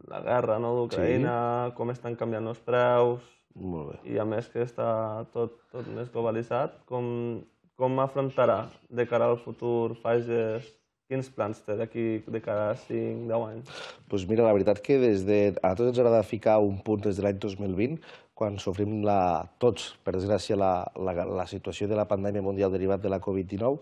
la guerra no, d'Ucraïna, sí. com estan canviant els preus, Molt bé. i a més que està tot, tot més globalitzat, com, com afrontarà de cara al futur Fages Quins plans té d'aquí de cara a 5-10 anys? Doncs pues mira, la veritat que des de... a tots ens agrada ficar un punt des de l'any 2020, quan sofrim la, tots, per desgràcia, la, la, la situació de la pandèmia mundial derivat de la Covid-19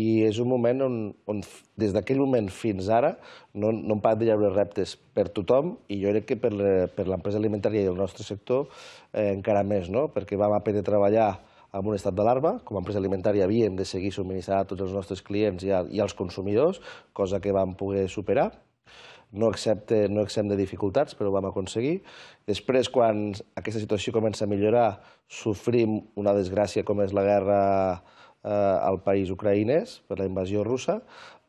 i és un moment on, on des d'aquell moment fins ara no, no parat de llaure reptes per tothom i jo crec que per, l'empresa alimentària i el nostre sector eh, encara més, no? perquè vam aprendre a treballar amb un estat d'alarma. Com a empresa alimentària havíem de seguir subministrant a tots els nostres clients i, i als consumidors, cosa que vam poder superar no, accepte, no exempt de dificultats, però ho vam aconseguir. Després, quan aquesta situació comença a millorar, sofrim una desgràcia com és la guerra eh, al país ucraïnès per la invasió russa,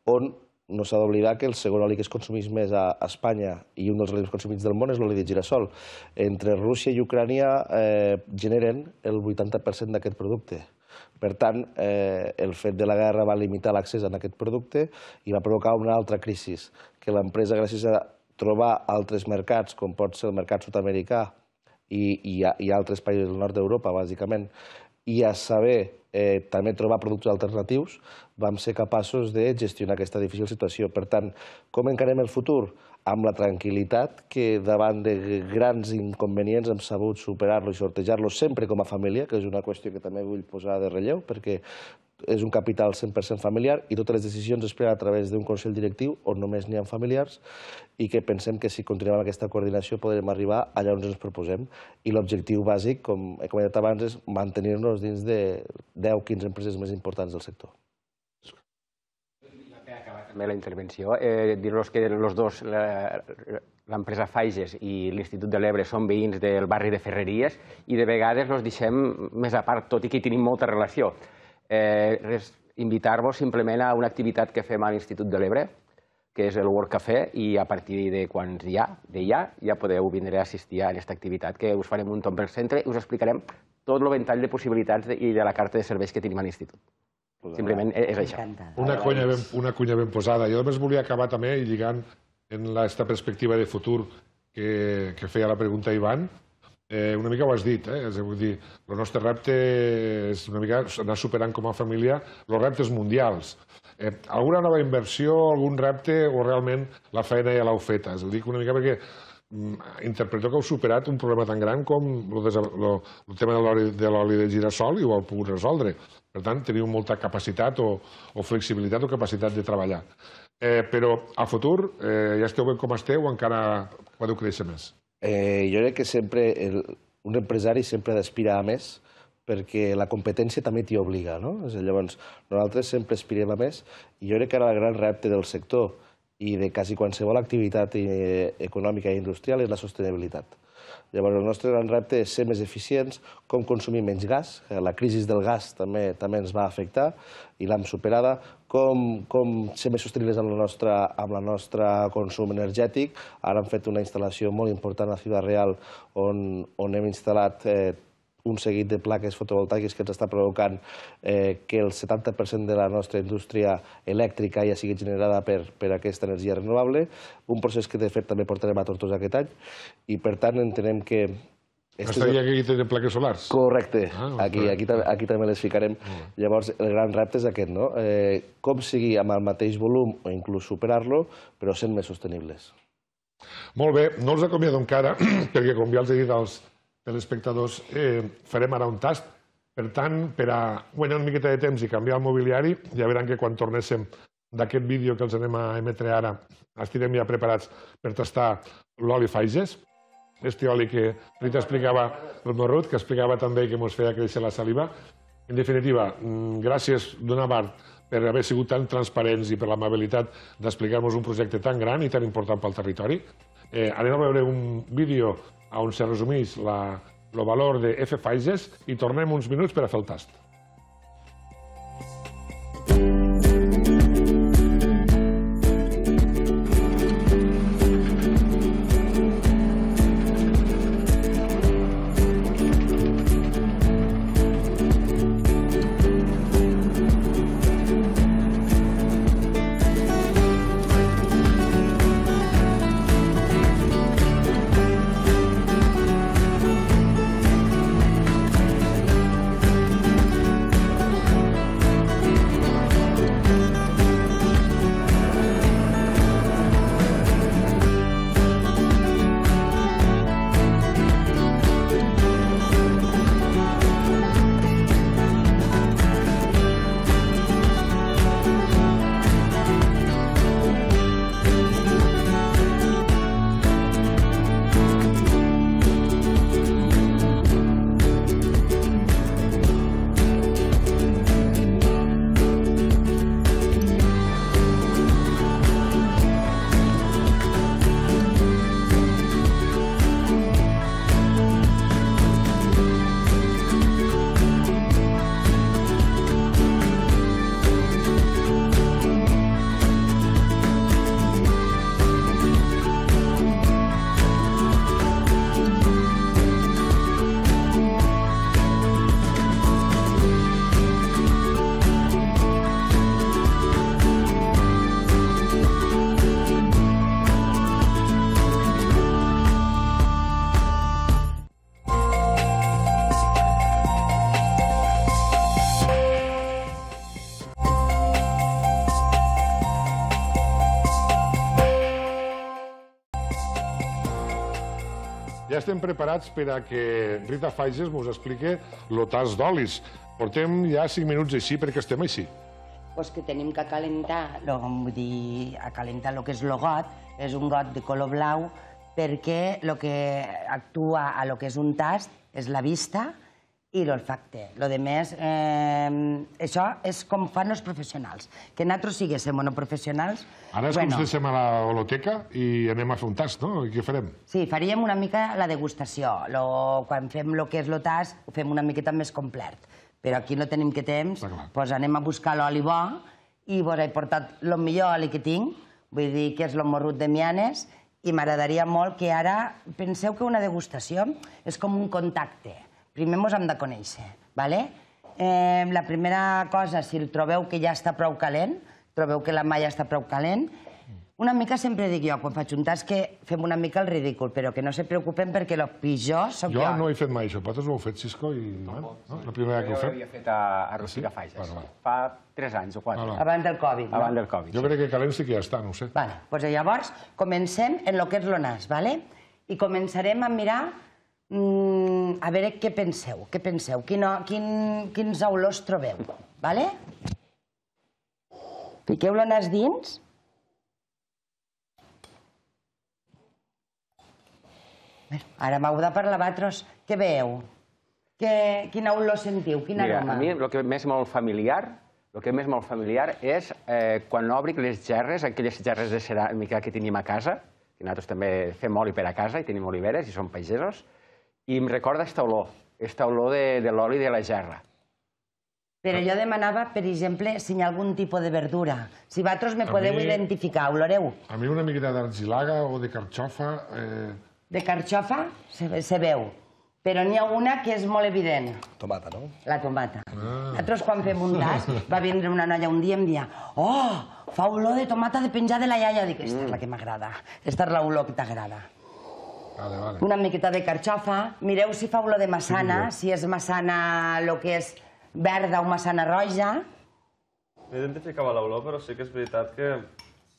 on no s'ha d'oblidar que el segon oli que es consumeix més a Espanya i un dels olis consumits del món és l'oli de girassol. Entre Rússia i Ucrània eh, generen el 80% d'aquest producte. Per tant, eh, el fet de la guerra va limitar l'accés a aquest producte i va provocar una altra crisi, que l'empresa, gràcies a trobar altres mercats, com pot ser el mercat sud-americà i, i, i altres països del nord d'Europa, bàsicament, i a saber eh, també trobar productes alternatius, vam ser capaços de gestionar aquesta difícil situació. Per tant, com encarem el futur? Amb la tranquil·litat que davant de grans inconvenients hem sabut superar-lo i sortejar-lo sempre com a família, que és una qüestió que també vull posar de relleu, perquè és un capital 100% familiar i totes les decisions es prenen a través d'un consell directiu on només n'hi ha familiars i que pensem que si continuem amb aquesta coordinació podrem arribar allà on ens proposem. I l'objectiu bàsic, com he comentat abans, és mantenir-nos dins de 10-15 empreses més importants del sector. També la intervenció. Eh, Dir-los que els dos, l'empresa Faiges i l'Institut de l'Ebre són veïns del barri de Ferreries i de vegades els deixem més a part, tot i que hi tenim molta relació eh, invitar-vos simplement a una activitat que fem a l'Institut de l'Ebre, que és el Work Café, i a partir de quan hi ha, de ja, ja podeu vindre a assistir a aquesta activitat, que us farem un tomb pel centre i us explicarem tot el ventall de possibilitats i de la carta de serveis que tenim a l'Institut. Simplement és això. Una cunya, ben, una cunya ben posada. Jo només volia acabar també lligant en aquesta perspectiva de futur que, que feia la pregunta Ivan, Eh, una mica ho has dit, eh? és a dir, el nostre repte és una mica anar superant com a família els reptes mundials. Eh, alguna nova inversió, algun repte o realment la feina ja l'heu feta? És a dir, una mica perquè mm, interpreto que heu superat un problema tan gran com el, el, el tema de l'oli de girassol i ho heu pogut resoldre. Per tant, teniu molta capacitat o, o flexibilitat o capacitat de treballar. Eh, però a futur eh, ja esteu ben com esteu o encara podeu créixer més? Eh, jo crec que sempre el, un empresari sempre ha d'aspirar a més perquè la competència també t'hi obliga. No? Llavors, nosaltres sempre aspirem a més i jo crec que ara el gran repte del sector i de quasi qualsevol activitat eh, econòmica i industrial és la sostenibilitat. Llavors, el nostre gran repte és ser més eficients, com consumir menys gas, la crisi del gas també també ens va afectar i l'hem superada, com, com ser més sostenibles amb, la nostra, amb el nostre consum energètic. Ara hem fet una instal·lació molt important a Ciutat Real on, on hem instal·lat eh, un seguit de plaques fotovoltaiques que ens està provocant eh, que el 70% de la nostra indústria elèctrica ja sigui generada per, per aquesta energia renovable, un procés que de fet també portarem a Tortosa aquest any i per tant entenem que Estaria que aquí tenen plaques solars? Correcte, ah, aquí, aquí, aquí també les ficarem. Llavors, el gran repte és aquest, no? Eh, com seguir amb el mateix volum o inclús superar-lo, però sent més sostenibles. Molt bé, no els acomiado encara, perquè com ja els he dit als, telespectadors, eh, farem ara un tast. Per tant, per a guanyar una miqueta de temps i canviar el mobiliari, ja veran que quan tornéssim d'aquest vídeo que els anem a emetre ara, estirem ja preparats per tastar l'oli Faiges, este oli que Rita explicava, el morrut, que explicava també que ens feia créixer la saliva. En definitiva, mm, gràcies d'una part per haver sigut tan transparents i per l'amabilitat d'explicar-nos un projecte tan gran i tan important pel territori. Eh, anem a veure un vídeo on se resumeix la, el valor de F Phases i tornem uns minuts per a fer el tast. Preparats per a que Rita Faiges ens explique el tas d'olis. Portem ja 5 minuts així perquè estem així. Pues que tenim que calentar, lo, vull dir, a calentar el que és el got, és un got de color blau, perquè el que actua a lo que és un tast és la vista i l'olfacte. Lo de més, eh, això és com fan els professionals. Que nosaltres siguéssim o no professionals... Ara és bueno, com si deixem a la holoteca i anem a fer un tast, no? I què farem? Sí, faríem una mica la degustació. Lo, quan fem el que és el tast, ho fem una miqueta més complet. Però aquí no tenim que temps, doncs anem a buscar l'oli bo i vos he portat el millor oli que tinc, vull dir que és el morrut de mianes, i m'agradaria molt que ara penseu que una degustació és com un contacte primer ens hem de conèixer. ¿vale? Eh, la primera cosa, si el trobeu que ja està prou calent, trobeu que la mà ja està prou calent, una mica sempre dic jo, quan faig un tas, que fem una mica el ridícul, però que no se preocupen perquè el pitjor sóc jo. Jo no he fet mai això, vosaltres ho heu fet, Cisco, i no, no? La primera vegada que ho Jo ho fem. havia fet a, a Rosica Fages. Vale, vale. Fa 3 anys o 4. Ah. Abans del Covid. Abans no? del Covid. Jo crec que calent sí que ja està, no ho sé. Vale, doncs llavors comencem en el que és el nas, ¿vale? i començarem a mirar mm, a veure què penseu, què penseu, quina, quin, quins olors trobeu, ¿vale? Fiqueu el nas dins. Ara m'heu de parlar vosaltres. Què veieu? Que, quina olor sentiu? Quin Mira, aroma? a mi el que m'és molt familiar, el que m'és molt familiar és eh, quan obric les gerres, aquelles gerres de ceràmica que tenim a casa, que nosaltres també fem oli per a casa i tenim oliveres i som pagesos, i em recorda aquesta olor, aquesta olor de, de l'oli de la gerra. Però jo demanava, per exemple, si hi ha algun tipus de verdura. Si vosaltres me A podeu mi- identificar, oloreu? A mi una miqueta d'argilaga o de carxofa... Eh... De carxofa se, se veu, però n'hi ha una que és molt evident, Tomata, no? la tomata. Ah. Nosaltres quan fem un tas, va vindre una noia un dia i em dia «Oh, fa olor de tomata de penjar de la iaia». Dic, esta és la que m'agrada, esta és l'olor que t'agrada. Vale, vale. Una miqueta de carxofa, mireu si fa olor de massana, si és massana el que és verda o massana roja. No identificava l'olor, però sí que és veritat que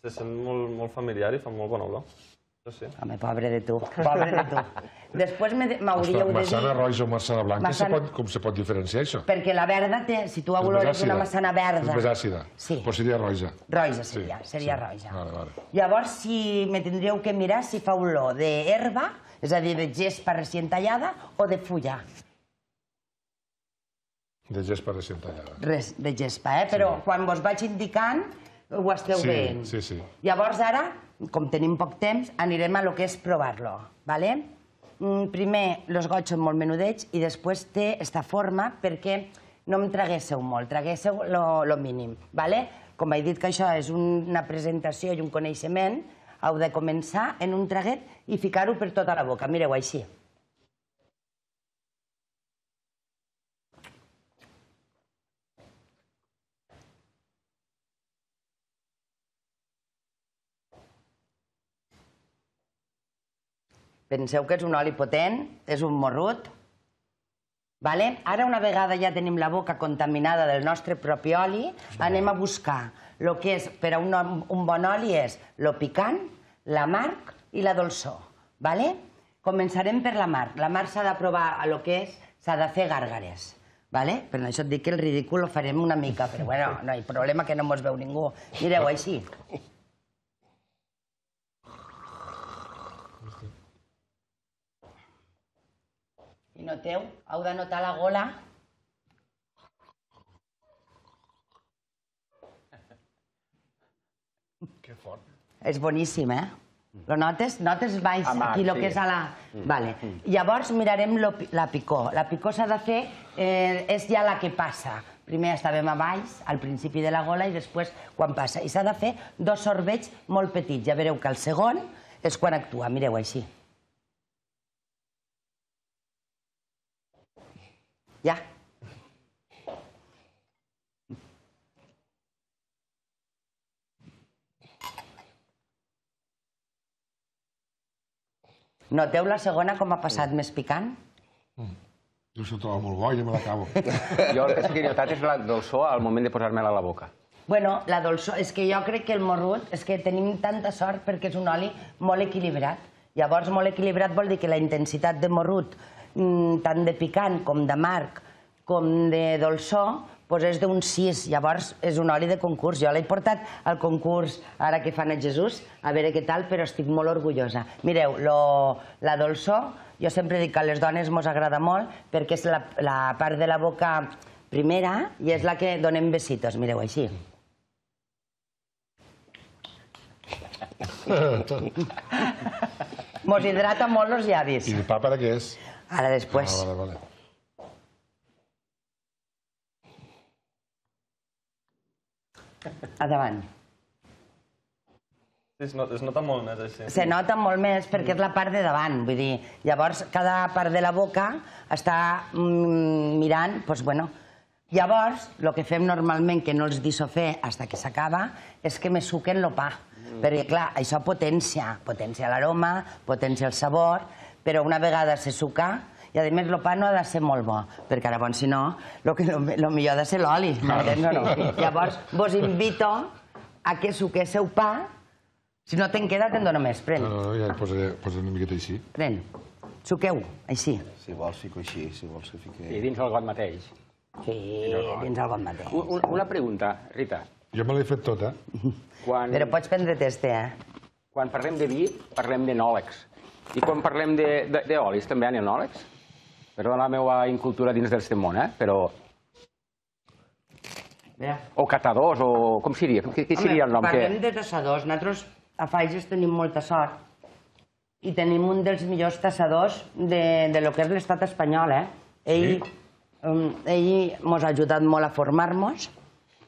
se sent molt, molt familiar i fa molt bona olor. Això sí. Home, pobre de tu, pobre de tu. Després me- m'hauríeu de dir... Massana roja o massana blanca, Massana- se pot, com se pot diferenciar això? Perquè la verda té, si tu olores una massana verda... És més àcida. Sí. Però seria roja. Roja seria, Sí, seria sí. roja. Vale, vale. Llavors, si me tindríeu que mirar si fa olor d'herba, és a dir, de gespa recient tallada, o de fulla. De gespa recient tallada. Res, de gespa, eh? Però quan vos vaig indicant, ho esteu Sí, veient. sí, sí. Llavors, ara, com tenim poc temps, anirem a lo que és provar-lo, ¿vale? Mm, Primer, els gots són molt menudets i després té esta forma perquè no em traguésseu molt, traguésseu lo, lo mínim, ¿vale? Com he dit que això és una presentació i un coneixement, heu de començar en un traguet i ficar-ho per tota la boca. Mireu, així. Penseu que és un oli potent, és un morrut. Vale? Ara, una vegada ja tenim la boca contaminada del nostre propi oli, anem a buscar el que és, per a un, un bon oli és lo picant, l'amarg i la dolçor. Vale? Començarem per l'amarg. L'amarg s'ha de provar a lo que és, s'ha de fer gàrgares. Vale? Per això et dic que el ridícul ho farem una mica, però bueno, no hi ha problema que no mos veu ningú. Mireu, així. I noteu, heu de notar la gola. Que fort. És boníssim, eh? Lo notes? Notes baix, Amarg, aquí, lo sí. que és a la... Vale. Llavors mirarem lo, la picor. La picor s'ha de fer, eh, és ja la que passa. Primer estàvem a baix, al principi de la gola, i després quan passa. I s'ha de fer dos sorbets molt petits. Ja veureu que el segon és quan actua. Mireu, així. Ja. Noteu la segona com ha passat més picant? Jo s'ho trobo molt bo i ja me l'acabo. Jo el que sí que he notat és la dolçor al moment de posar-me-la a la boca. Bueno, la dolçor, és que jo crec que el morrut, és que tenim tanta sort perquè és un oli molt equilibrat. Llavors, molt equilibrat vol dir que la intensitat de morrut, mm, tant de picant com d'amarg, com de dolçor, doncs és d'un 6. Llavors, és un oli de concurs. Jo l'he portat al concurs, ara que fan a Jesús, a veure què tal, però estic molt orgullosa. Mireu, lo, la dolçor, jo sempre dic que a les dones mos agrada molt perquè és la, la part de la boca primera i és la que donem besitos. Mireu, així. Mos hidrata molt els llavis. I el pa per a què és? Ara després. Ah, vale, vale. Endavant. Sí, es, not, es nota molt més així. Se nota molt més perquè és la part de davant, vull dir, llavors cada part de la boca està mm, mirant, doncs bueno, llavors el que fem normalment, que no els deixo fer fins que s'acaba, és que me suquen el pa, perquè clar, això potència, potència l'aroma, potència el sabor, però una vegada se suca, i a més el pa no ha de ser molt bo, perquè ara, bon, si no, el que lo millor ha de ser l'oli, m'entens o no? Llavors, vos invito a que suquéssiu pa, si no te'n queda, te'n dono més. Pren, No, no, ja el posaré, posaré una miqueta així. pren. Suqueu, així. Si vols, fico així, si vols que fiqui... I dins el got mateix. Sí, dins el bon mateix. Un- un- Una pregunta, Rita. Jo me l'he fet tota. Quan, Però pots prendre teste, eh? quan parlem de vi, parlem d'enòlegs. I quan parlem de- de- d'olis, també hi ha enòlegs? Perdona la meva incultura dins d'aquest món, eh? Però... Mira. O catadors, o... Com seria? Què, què seria el nom? Parlem Que... de tassadors. Nosaltres a Fages tenim molta sort i tenim un dels millors tassadors de, de lo que és l'estat espanyol, eh? Ell, um, ell mos ha ajudat molt a formar-nos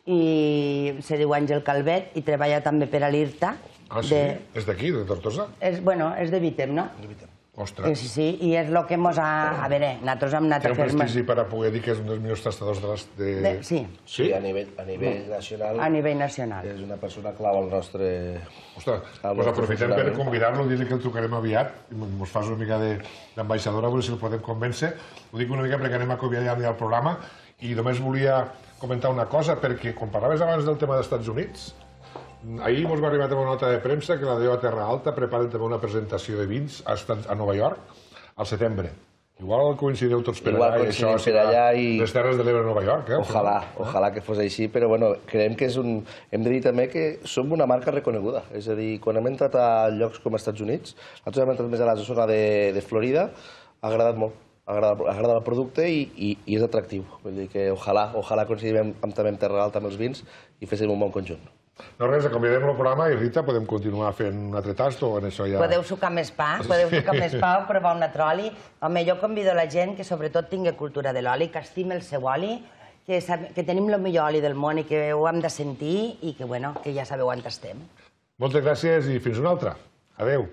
i se diu Àngel Calvet i treballa també per a l'IRTA. Ah, sí? De, És d'aquí, de Tortosa? és, bueno, és de Vitem, no? Eh, Ostres. Sí, sí, i és el que mos ha... A veure, nosaltres hem anat Té a un fer-me... prestigi per a poder dir que és un dels millors tastadors de les... De... De, sí, Sí, a nivell, a nivell nacional a nivell nacional. és una persona clau al nostre... Ostres, doncs bueno, aprofitem per convidar-lo, dir-li que el trucarem aviat, i ens fas una mica de- d'ambaixador, a veure si el podem convèncer. Ho dic una mica perquè anem a acomiadar ja el programa, i només volia comentar una cosa, perquè quan parlaves abans del tema dels Estats Units, ahir ens va arribar també una nota de premsa que la DEO a Terra Alta preparen també una presentació de vins a, Estats- a Nova York al setembre. Igual coincideu tots per Igual allà, coincidim això per allà i- les Terres de l'Ebre a Nova York, eh? Ojalà, ojalà que fos així, però bueno, creiem que és un... Hem de dir també que som una marca reconeguda. És a dir, quan hem entrat a llocs com els Estats Units, nosaltres hem entrat més a la zona de, de Florida, ha agradat molt. Agrada, agrada el producte i, i, i és atractiu. Vull dir que ojalà, ojalà coincidim amb, amb, també amb Terra Alta amb els vins i féssim un bon conjunt. No res, acomiadem el programa i Rita, podem continuar fent un altre tast o en això ja... Podeu sucar més pa, podeu sucar més pa o provar un altre oli. Home, jo convido la gent que sobretot tingui cultura de l'oli, que estime el seu oli, que, sab- que tenim el millor oli del món i que ho hem de sentir i que, bueno, que ja sabeu on estem. Moltes gràcies i fins una altra. Adeu.